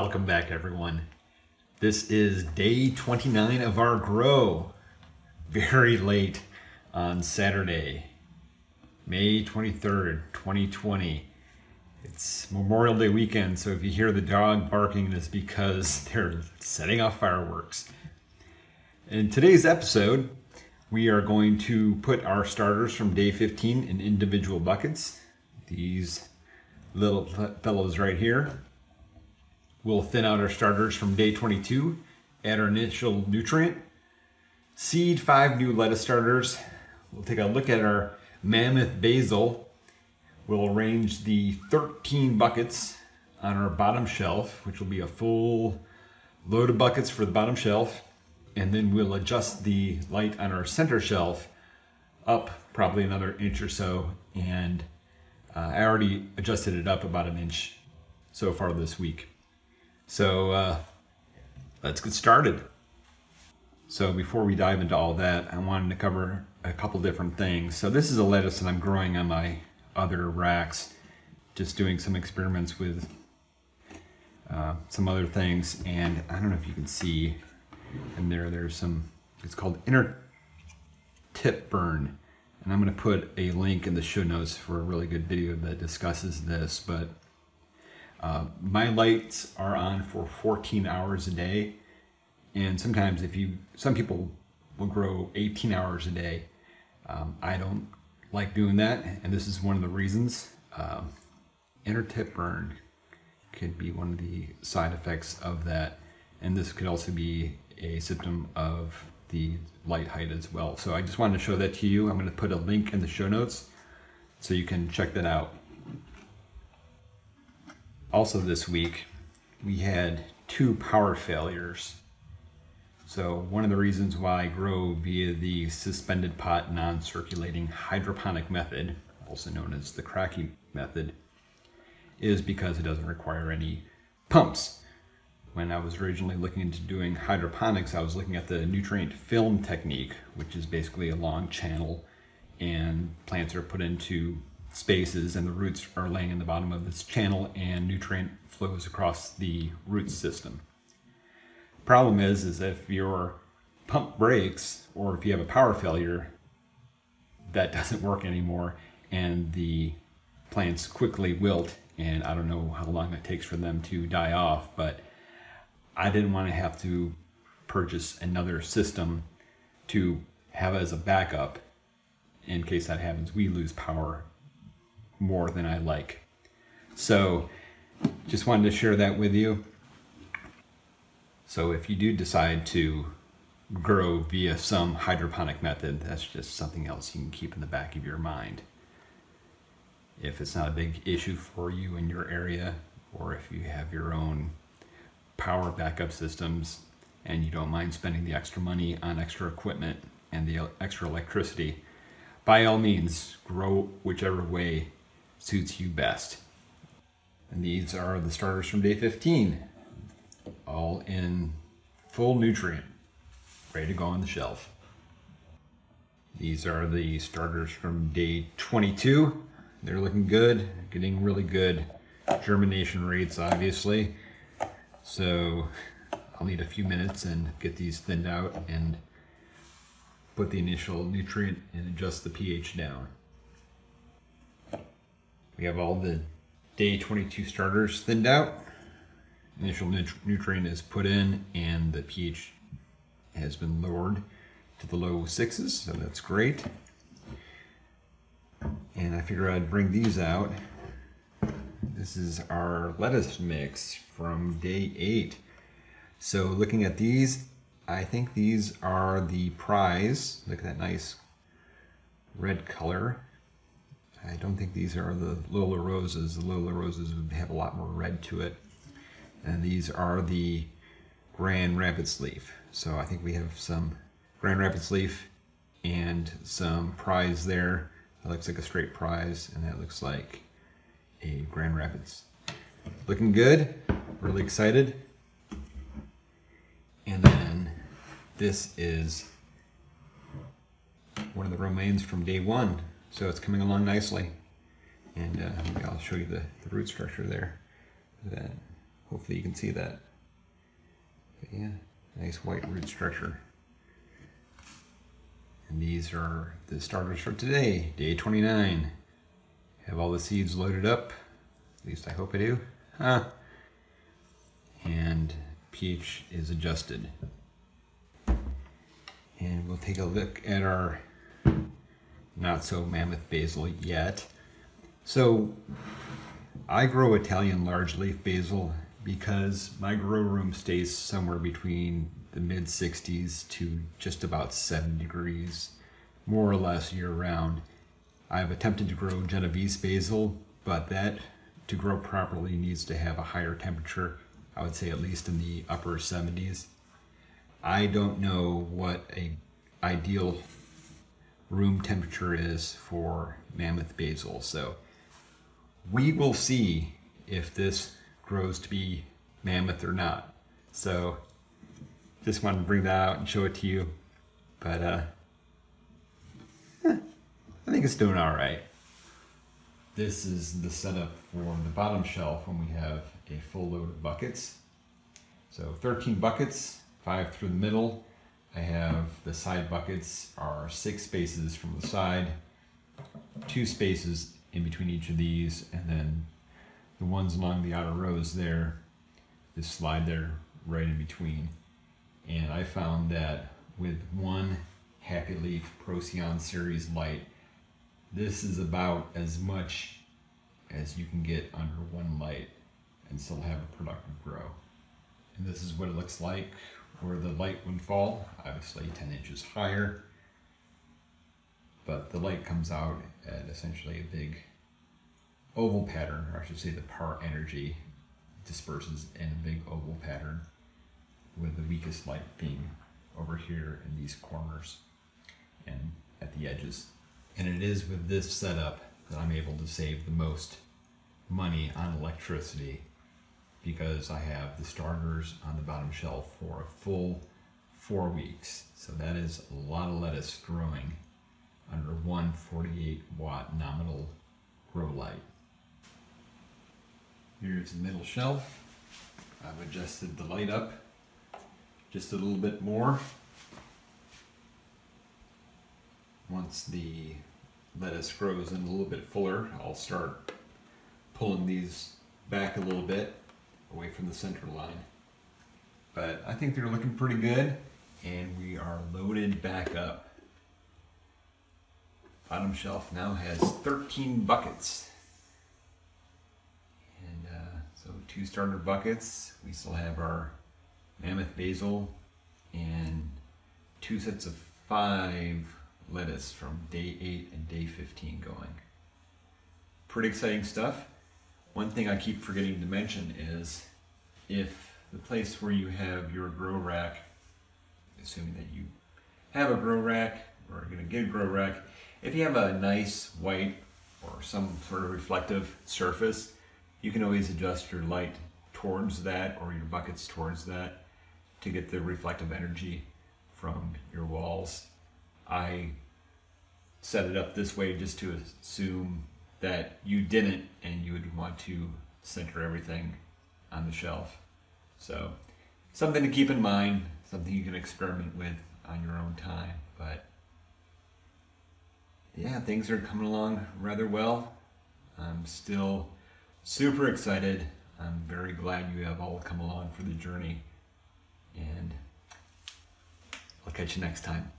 Welcome back, everyone. This is day 29 of our grow. Very late on Saturday, May 23rd, 2020. It's Memorial Day weekend, so if you hear the dog barking, it's because they're setting off fireworks. In today's episode, we are going to put our starters from day 15 in individual buckets. These little fellows right here. We'll thin out our starters from day 22, add our initial nutrient, seed five new lettuce starters. We'll take a look at our mammoth basil. We'll arrange the 13 buckets on our bottom shelf, which will be a full load of buckets for the bottom shelf and then we'll adjust the light on our center shelf up probably another inch or so and uh, I already adjusted it up about an inch so far this week. So uh, let's get started. So before we dive into all that, I wanted to cover a couple different things. So this is a lettuce that I'm growing on my other racks, just doing some experiments with uh, some other things. And I don't know if you can see, in there there's some it's called inner tip burn and I'm going to put a link in the show notes for a really good video that discusses this but uh, my lights are on for 14 hours a day and sometimes if you some people will grow 18 hours a day um, I don't like doing that and this is one of the reasons um, inner tip burn could be one of the side effects of that and this could also be a symptom of the light height as well. So I just wanted to show that to you. I'm going to put a link in the show notes so you can check that out. Also this week, we had two power failures. So one of the reasons why I grow via the suspended pot non-circulating hydroponic method, also known as the Kratky method, is because it doesn't require any pumps when I was originally looking into doing hydroponics, I was looking at the nutrient film technique, which is basically a long channel and plants are put into spaces and the roots are laying in the bottom of this channel and nutrient flows across the root system. Problem is, is if your pump breaks or if you have a power failure, that doesn't work anymore and the plants quickly wilt and I don't know how long that takes for them to die off, but I didn't want to have to purchase another system to have as a backup in case that happens. We lose power more than I like. So just wanted to share that with you. So if you do decide to grow via some hydroponic method, that's just something else you can keep in the back of your mind. If it's not a big issue for you in your area, or if you have your own power backup systems and you don't mind spending the extra money on extra equipment and the extra electricity, by all means, grow whichever way suits you best. And these are the starters from day 15, all in full nutrient, ready to go on the shelf. These are the starters from day 22. They're looking good, getting really good germination rates, obviously. So I'll need a few minutes and get these thinned out and put the initial nutrient and adjust the pH down. We have all the day 22 starters thinned out. Initial nutrient is put in and the pH has been lowered to the low sixes, so that's great. And I figure I'd bring these out this is our lettuce mix from day eight. So looking at these, I think these are the prize. Look at that nice red color. I don't think these are the Lollo Rossas. The Lollo Rossas would have a lot more red to it. And these are the Grand Rapids leaf. So I think we have some Grand Rapids leaf and some prize there. That looks like a straight prize, and that looks like a Grand Rapids. Looking good, really excited. And then this is one of the romaines from day one. So it's coming along nicely. And uh, I'll show you the, the root structure there. that. Hopefully you can see that. But yeah, nice white root structure. And these are the starters for today, day 29. Have all the seeds loaded up. At least I hope I do. Huh. And pH is adjusted. And we'll take a look at our not so mammoth basil yet. So I grow Italian large leaf basil because my grow room stays somewhere between the mid 60s to just about 7 degrees, more or less year round. I've attempted to grow Genovese basil, but that to grow properly needs to have a higher temperature. I would say at least in the upper 70s. I don't know what a ideal room temperature is for mammoth basil. So we will see if this grows to be mammoth or not. So just wanted to bring that out and show it to you. But uh, eh, I think it's doing all right. This is the setup for the bottom shelf when we have a full load of buckets. So 13 buckets, five through the middle. I have the side buckets are six spaces from the side, two spaces in between each of these, and then the ones along the outer rows there, just slide there right in between. And I found that with one Happy Leaf Procyon Series light, this is about as much as you can get under one light and still have a productive grow. And this is what it looks like where the light would fall, obviously 10 inches higher. But the light comes out at essentially a big oval pattern, or I should say the par energy disperses in a big oval pattern with the weakest light being over here in these corners and at the edges. And it is with this setup that I'm able to save the most money on electricity because I have the starters on the bottom shelf for a full four weeks. So that is a lot of lettuce growing under one 48 watt nominal grow light. Here's the middle shelf. I've adjusted the light up just a little bit more. Once the lettuce grows in a little bit fuller, I'll start pulling these back a little bit away from the center line. But I think they're looking pretty good and we are loaded back up. Bottom shelf now has 13 buckets. And uh, so two starter buckets. We still have our mammoth basil and two sets of five lettuce from day 8 and day 15 going. Pretty exciting stuff. One thing I keep forgetting to mention is if the place where you have your grow rack, assuming that you have a grow rack or are going to get a grow rack, if you have a nice white or some sort of reflective surface, you can always adjust your light towards that or your buckets towards that to get the reflective energy from your walls. I set it up this way just to assume that you didn't and you would want to center everything on the shelf. So something to keep in mind, something you can experiment with on your own time. But yeah, things are coming along rather well. I'm still super excited. I'm very glad you have all come along for the journey. And I'll catch you next time.